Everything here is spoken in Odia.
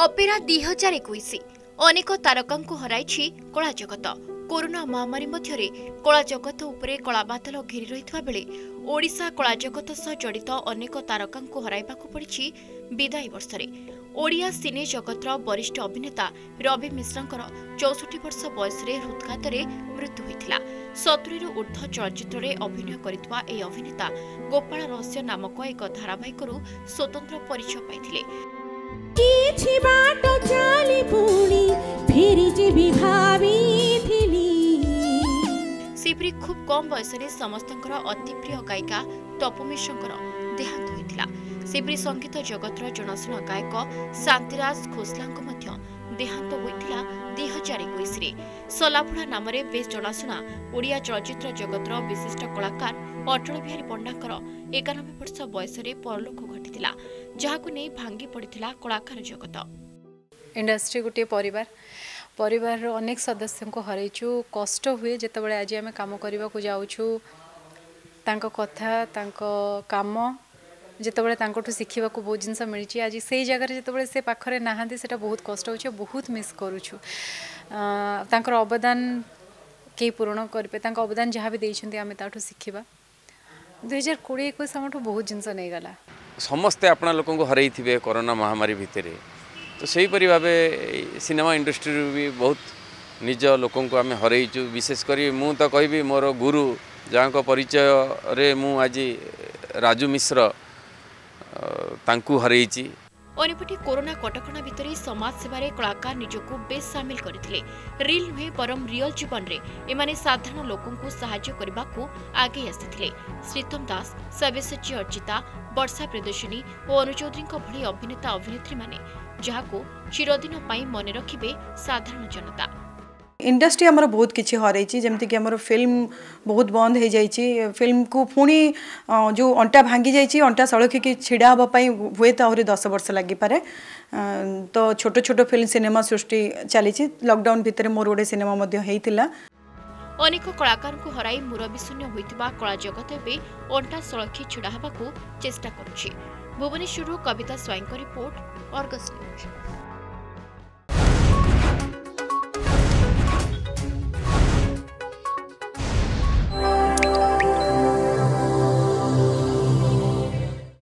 ଅପେରା ଦୁଇ ହଜାର ଏକୋଇଶ ଅନେକ ତାରକାଙ୍କୁ ହରାଇଛି କଳା ଜଗତ କରୋନା ମହାମାରୀ ମଧ୍ୟରେ କଳା ଜଗତ ଉପରେ କଳାବାଦଲ ଘେରି ରହିଥିବା ବେଳେ ଓଡ଼ିଶା କଳା ଜଗତ ସହ ଜଡ଼ିତ ଅନେକ ତାରକାଙ୍କୁ ହରାଇବାକୁ ପଡ଼ିଛି ବିଦାୟୀ ବର୍ଷରେ। ଓଡ଼ିଆ ସିନେ ଜଗତର ବରିଷ୍ଠ ଅଭିନେତା ରବି ମିଶ୍ରଙ୍କର ଚଉଷଠି ବର୍ଷ ବୟସରେ ହୃଦ୍ଘାତରେ ମୃତ୍ୟୁ ହୋଇଥିଲା। ସତୁରିରୁ ଉର୍ଦ୍ଧ୍ୱ ଚଳଚ୍ଚିତ୍ରରେ ଅଭିନୟ କରିଥିବା ଏହି ଅଭିନେତା ଗୋପାଳ ରହସ୍ୟ ନାମକ ଏକ ଧାରାବାହିକରୁ ସ୍ୱତନ୍ତ୍ର ପରିଚୟ ପାଇଥିଲେ। କିଛି ବାଟ ଚାଲି ପୁଣି ଫେରି ଯିବି ଭାବିଥିଲି ସେପରି ଖୁବ୍ କମ୍ ବୟସରେ ସମସ୍ତଙ୍କର ଅତି ପ୍ରିୟ ଗାୟିକା ତପୁ ମିଶ୍ରଙ୍କର ଦେହାନ୍ତ ହୋଇଥିଲା। ସେପରି ସଙ୍ଗୀତ ଜଗତର ଜଣାଶୁଣା ଗାୟକ ଶାନ୍ତିରାଜ ଖୋସଲାଙ୍କ ମଧ୍ୟ ଦେହାନ୍ତ ହୋଇଥିଲା ଦୁଇ ହଜାର ଏକୋଇଶରେ ସଲାଭୁଡ଼ା ନାମରେ ବେଶ୍ ଜଣାଶୁଣା ଓଡ଼ିଆ ଚଳଚ୍ଚିତ୍ର ଜଗତର ବିଶିଷ୍ଟ କଳାକାର ଅଟଳ ବିହାରୀ ପଣ୍ଡାଙ୍କର ଏକାନବେ ବର୍ଷ ବୟସରେ ପରଲୋକ ଘଟିଥିଲା ଯାହାକୁ ନେଇ ଭାଙ୍ଗି ପଡ଼ିଥିଲା କଳାକାର ଜଗତ। ଇଣ୍ଡଷ୍ଟ୍ରି ଗୋଟିଏ ପରିବାର। ପରିବାରର ଅନେକ ସଦସ୍ୟଙ୍କୁ ହରାଇଛୁ। କଷ୍ଟ ହୁଏ ଯେତେବେଳେ ଆଜି ଆମେ କାମ କରିବାକୁ ଯାଉଛୁ। ତାଙ୍କ କଥା ତାଙ୍କ କାମ ଯେତେବେଳେ ତାଙ୍କଠୁ ଶିଖିବାକୁ ବହୁତ ଜିନିଷ ମିଳିଛି ଆଜି ସେଇ ଜାଗାରେ ଯେତେବେଳେ ସେ ପାଖରେ ନାହାନ୍ତି ସେଇଟା ବହୁତ କଷ୍ଟ ହେଉଛି ଆଉ ବହୁତ ମିସ୍ କରୁଛୁ। ଆଁ, ତାଙ୍କର ଅବଦାନ କେହି ପୂରଣ କରିବେ ତାଙ୍କ ଅବଦାନ ଯାହା ବି ଦେଇଛନ୍ତି ଆମେ ତାଠୁ ଶିଖିବା। ଦୁଇ ହଜାର କୋଡ଼ିଏ ଏକୋଇଶ ଆମଠୁ ବହୁତ ଜିନିଷ ନେଇଗଲା। ସମସ୍ତେ ଆପଣା ଲୋକଙ୍କୁ ହରାଇଥିବେ କରୋନା ମହାମାରୀ ଭିତରେ। ତ ସେହିପରି ଭାବେ ଏଇ ସିନେମା ଇଣ୍ଡଷ୍ଟ୍ରିରୁ ବି ବହୁତ ନିଜ ଲୋକଙ୍କୁ ଆମେ ହରାଇଛୁ। ବିଶେଷ କରି ମୁଁ ତ କହିବି ମୋର ଗୁରୁ ଯାହାଙ୍କ ପରିଚୟରେ ମୁଁ ଆଜି ରାଜୁ ମିଶ୍ର ଅ, ତାଙ୍କୁ ହରାଇଛି। ଅନ୍ୟପଟେ କରୋନା କଟକଣା ଭିତରେ ସମାଜ ସେବାରେ କଳାକାର ନିଜକୁ ବେଶ୍ ସାମିଲ କରିଥିଲେ। ରିଲ୍ ନୁହେଁ ବରଂ ରିଅଲ ଜୀବନରେ ଏମାନେ ସାଧାରଣ ଲୋକଙ୍କୁ ସାହାଯ୍ୟ କରିବାକୁ ଆଗେଇ ଆସିଥିଲେ। ଶ୍ରୀତମ ଦାସ ସବ୍ୟସାଚୀ ଅର୍ଚିତା ବର୍ଷା ପ୍ରିୟଦର୍ଶିନୀ ଓ ଅନୁ ଚୌଧୁରୀଙ୍କ ଭଳି ଅଭିନେତା ଅଭିନେତ୍ରୀମାନେ ଯାହାକୁ ଚିରଦିନ ପାଇଁ ମନେ ରଖିବେ ସାଧାରଣ ଜନତା। ଇଣ୍ଡଷ୍ଟ୍ରି ଆମର ବହୁତ କିଛି ହରାଇଛି ଯେମିତିକି ଆମର ଫିଲ୍ମ ବହୁତ ବନ୍ଦ ହେଇଯାଇଛି ଫିଲ୍ମକୁ ପୁଣି ଅ, ଯେଉଁ ଅଣ୍ଟା ଭାଙ୍ଗି ଯାଇଛି ଅଣ୍ଟା ସଳଖିକି ଛିଡ଼ା ହେବା ପାଇଁ ହୁଏତ ଆହୁରି ଦଶ ବର୍ଷ ଲାଗିପାରେ ଅ, ତ ଛୋଟ ଛୋଟ ଫିଲ୍ମ ସିନେମା ସୃଷ୍ଟି ଚାଲିଛି ଲକଡାଉନ ଭିତରେ ମୋର ଗୋଟେ ସିନେମା ମଧ୍ୟ ହେଇଥିଲା ଅନେକ କଳାକାରଙ୍କୁ ହରାଇ ମୁରବିଶୂନ୍ୟ ହୋଇଥିବା କଳା ଜଗତ ଏବେ ଅଣ୍ଟା ସଳଖି ଛିଡ଼ା ହେବାକୁ ଚେଷ୍ଟା କରୁଛି ଭୁବନେଶ୍ୱରରୁ କବିତା ସ୍ୱାଇଁଙ୍କ ରିପୋର୍ଟ ଅର୍ଗସ୍ ନ୍ୟୁଜ୍